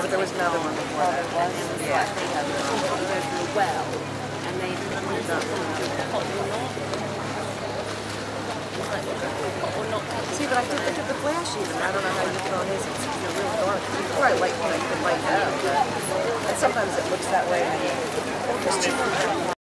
Yeah, but there was another one before that. And it was like they had to go through a well, and they didn't want to hot or not. It's like, hot or not. See, but I did look at the flash even. I don't know how you can on his. It's you know, real dark. Before I light, one, I you can light that up. But, and sometimes it looks that way. There's.